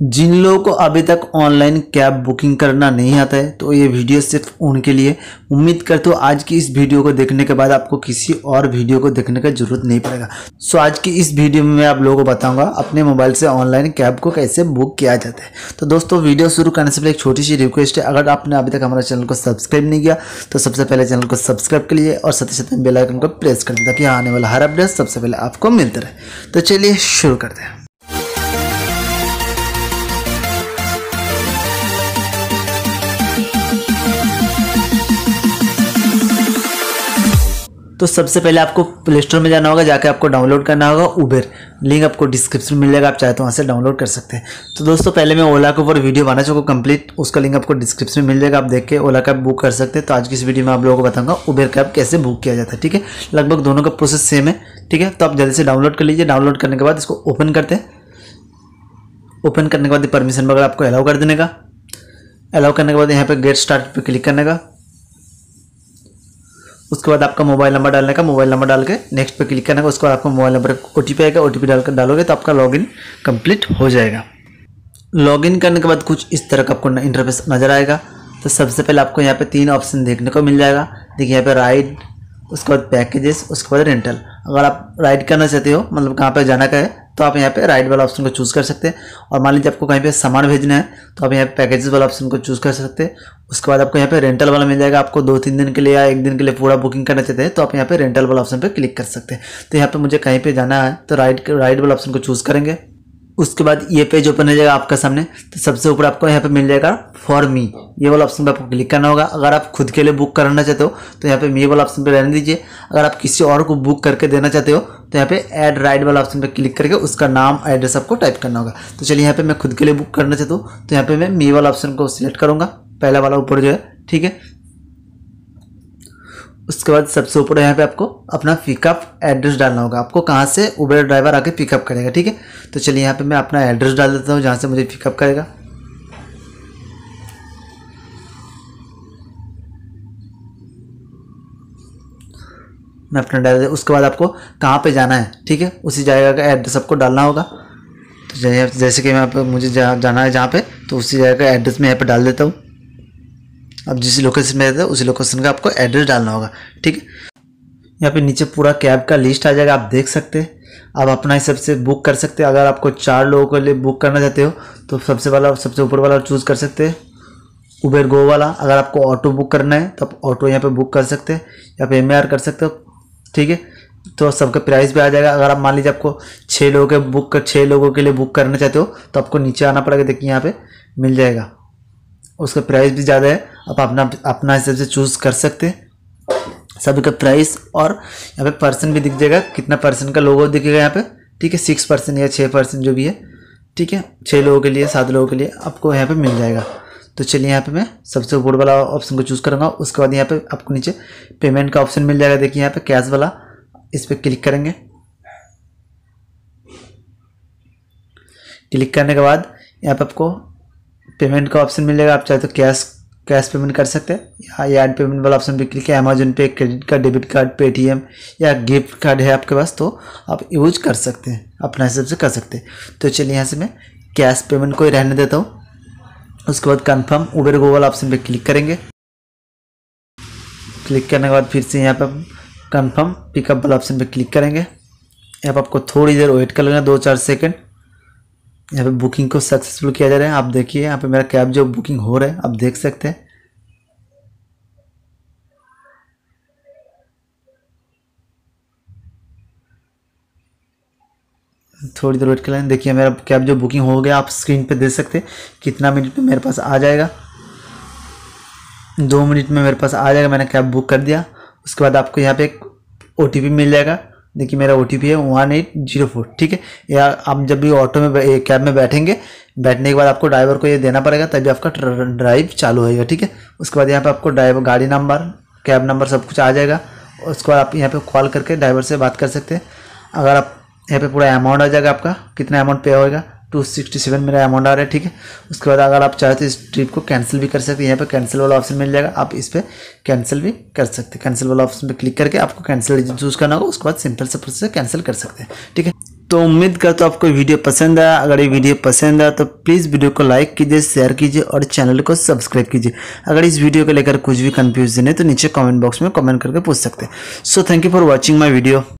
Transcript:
जिन लोगों को अभी तक ऑनलाइन कैब बुकिंग करना नहीं आता है तो ये वीडियो सिर्फ़ उनके लिए। उम्मीद करते हो आज की इस वीडियो को देखने के बाद आपको किसी और वीडियो को देखने का ज़रूरत नहीं पड़ेगा। सो आज की इस वीडियो में मैं आप लोगों को बताऊँगा अपने मोबाइल से ऑनलाइन कैब को कैसे बुक किया जाता है। तो दोस्तों, वीडियो शुरू करने से पहले एक छोटी सी रिक्वेस्ट है। अगर आपने अभी तक हमारे चैनल को सब्सक्राइब नहीं किया तो सबसे पहले चैनल को सब्सक्राइब कर लिए और साथ ही साथ बेलाइकन को प्रेस कर दिया ताकि आने वाला हर अपडेट सबसे पहले आपको मिलते रहे। तो चलिए शुरू करते हैं। तो सबसे पहले आपको प्ले स्टोर में जाना होगा, जाके आपको डाउनलोड करना होगा उबेर लिंक आपको डिस्क्रिप्शन में मिल जाएगा आप चाहे तो वहाँ से डाउनलोड कर सकते हैं। तो दोस्तों, पहले मैं ओला के ऊपर वीडियो बना चुका कंप्लीट उसका लिंक आपको डिस्क्रिप्शन में मिल जाएगा, आप देख के ओला कैब बुक कर सकते हैं। तो आज की इस वीडियो में आप लोगों को बताऊँगा उबेर कैब कैसे बुक किया जाता है, ठीक है? लगभग दोनों का प्रोसेस सेम है, ठीक है? तो आप जल्दी से डाउनलोड कर लीजिए। डाउनलोड करने के बाद इसको ओपन करते हैं। ओपन करने के बाद परमिशन वगैरह आपको अलाउ कर देने का। अलाउ करने के बाद यहाँ पर गेट स्टार्ट पर क्लिक करने का। उसके बाद आपका मोबाइल नंबर डालने का, मोबाइल नंबर डाल के नेक्स्ट पे क्लिक करने का, उसके बाद आपका मोबाइल नंबर ओ टी आएगा ओ टी डालकर डालोगे तो आपका लॉगिन कंप्लीट हो जाएगा। लॉगिन करने के बाद कुछ इस तरह का आपको इंटरफेस नज़र आएगा। तो सबसे पहले आपको यहाँ पे तीन ऑप्शन देखने को मिल जाएगा। देखिए यहाँ पे राइड उसके बाद पैकेजेस उसके बाद रेंटल अगर आप राइड करना चाहते हो मतलब कहाँ पे जाना का है तो आप यहाँ पे राइट वाला ऑप्शन को चूज़ कर सकते हैं। और मान लीजिए आपको कहीं पे सामान भेजना है तो आप यहाँ पे पैकेजेस वाला ऑप्शन को चूज़ कर सकते हैं। उसके बाद आपको यहाँ पे रेंटल वाला मिल जाएगा। आपको दो तीन दिन के लिए या एक दिन के लिए पूरा बुकिंग करना चाहते हैं तो आप यहाँ पे रेंटल वाला ऑप्शन पर क्लिक कर सकते हैं। तो यहाँ पर मुझे कहीं पर जाना है तो राइट राइड वाला ऑप्शन को चूज़ करेंगे। उसके बाद ये पेज ओपन हो जाएगा आपका सामने। तो सबसे ऊपर आपको यहाँ पे मिल जाएगा फॉर मी ये वाला ऑप्शन पे आपको क्लिक करना होगा। अगर आप खुद के लिए बुक करना चाहते हो तो यहाँ पे मी वाला ऑप्शन पे रहने दीजिए। अगर आप किसी और को बुक करके देना चाहते हो तो यहाँ पे ऐड राइड वाला ऑप्शन पे क्लिक करके उसका नाम एड्रेस आपको टाइप करना होगा। तो चलिए यहाँ पे मैं खुद के लिए बुक करना चाहता हूँ तो यहाँ पे मैं मी वाला ऑप्शन को सिलेक्ट करूँगा। पहला वाला ऊपर जो है, ठीक है? उसके बाद सबसे ऊपर यहाँ पे आपको अपना पिकअप एड्रेस डालना होगा। आपको कहाँ से उबर ड्राइवर आके पिकअप करेगा, ठीक है? तो चलिए यहाँ पे मैं अपना एड्रेस डाल देता हूँ, जहाँ से मुझे पिकअप करेगा। मैं अपना डाल उसके बाद आपको कहाँ पे जाना है ठीक है? उसी जगह का एड्रेस आपको डालना होगा। तो जैसे कि मैं मुझे जा, जाना है जहाँ पे तो उसी जगह का एड्रेस मैं यहाँ पे डाल देता हूँ। अब जिस लोकेशन में रहते हैं उसी लोकेशन का आपको एड्रेस डालना होगा ठीक है? यहाँ पे नीचे पूरा कैब का लिस्ट आ जाएगा आप देख सकते हैं। आप अपना हिसाब से बुक कर सकते हैं। अगर आपको चार लोगों के लिए बुक करना चाहते हो तो सबसे वाला सबसे ऊपर वाला चूज़ कर सकते हैं। उबेर गो वाला अगर आपको ऑटो बुक करना है तो आप ऑटो यहाँ पे बुक कर सकते हैं। या पे एम कर सकते हो। ठीक है? तो सबका प्राइस भी आ जाएगा। अगर आप मान लीजिए आपको छः लोगों के बुक कर छः लोगों के लिए बुक करना चाहते हो तो आपको नीचे आना पड़ेगा, देखिए यहाँ पे मिल जाएगा। उसका प्राइस भी ज़्यादा है, आप अपना अपना हिसाब से चूज़ कर सकते हैं। सभी का प्राइस और यहाँ पे पर्सन भी दिख जाएगा। कितना पर्सन का लोगो दिखेगा यहाँ पे? ठीक है सिक्स परसेंट या छः परसेंट जो भी है। ठीक है छः लोगों के लिए, सात लोगों के लिए आपको यहाँ पे मिल जाएगा। तो चलिए यहाँ पे मैं सबसे ऊपर वाला ऑप्शन को चूज़ करूँगा। उसके बाद यहाँ पे आपको नीचे पेमेंट का ऑप्शन मिल जाएगा। देखिए यहाँ पे कैश वाला, इस पर क्लिक करेंगे। क्लिक करने के बाद यहाँ पे आपको पेमेंट का ऑप्शन मिल जाएगा। आप चाहे तो कैश कैश पेमेंट कर सकते हैं। या एड पेमेंट वाला ऑप्शन पे क्लिक है। अमेजोन पे credit card debit card Paytm या गिफ्ट कार्ड है आपके पास तो आप यूज़ कर सकते हैं। अपना हिसाब से कर सकते हैं। तो चलिए यहाँ से मैं कैश पेमेंट को ही रहने देता हूँ। उसके बाद कंफर्म उबेर गूगल ऑप्शन पे क्लिक करेंगे। क्लिक करने के बाद फिर से यहाँ पे कंफर्म पिकअप वाला ऑप्शन पे क्लिक करेंगे। यहाँ पर आपको थोड़ी देर वेट कर लेना, दो चार सेकंड यहाँ पे बुकिंग को सक्सेसफुल किया जा रहा है। आप देखिए, यहाँ पे मेरा कैब जो बुकिंग हो रहा है, आप देख सकते हैं। थोड़ी देर वेट कर लें। देखिए, मेरा कैब जो बुकिंग हो गया, आप स्क्रीन पे देख सकते कितना मिनट में मेरे पास आ जाएगा। दो मिनट में मेरे पास आ जाएगा, मैंने कैब बुक कर दिया। उसके बाद आपको यहाँ पे एक ओ मिल जाएगा। देखिए, मेरा ओटीपी है वन एट ज़ीरो फोर ठीक है? या आप जब भी ऑटो में कैब में बैठेंगे, बैठने के बाद आपको ड्राइवर को ये देना पड़ेगा, तभी आपका ड्राइव चालू होएगा, ठीक है? उसके बाद यहाँ पे आपको ड्राइवर, गाड़ी नंबर, कैब नंबर सब कुछ आ जाएगा। उसके बाद आप यहाँ पे कॉल करके ड्राइवर से बात कर सकते हैं। अगर आप यहाँ पे पूरा अमाउंट आ जाएगा आपका। कितना अमाउंट पे होएगा? टू सिक्सटी सेवन मेरा अमाउंट आ रहा है, ठीक है? उसके बाद अगर आप चाहे तो इस ट्रिप को कैंसिल भी कर सकते हैं। यहाँ पे कैंसिल वाला ऑप्शन मिल जाएगा। आप इस पर कैंसिल भी कर सकते हैं। कैंसिल वाला ऑप्शन पे क्लिक करके आपको कैंसिल चूज़ करना होगा। उसके बाद सिंपल से प्रोसेस कैंसिल कर सकते हैं, ठीक है? तो उम्मीद करता हूँ आपको वीडियो पसंद आया। अगर ये वीडियो पसंद आया तो प्लीज़ वीडियो को लाइक कीजिए शेयर कीजिए और चैनल को सब्सक्राइब कीजिए। अगर इस वीडियो को लेकर कुछ भी कन्फ्यूज़न है तो नीचे कमेंट बॉक्स में कमेंट करके पूछ सकते हैं। So thank you for watching my video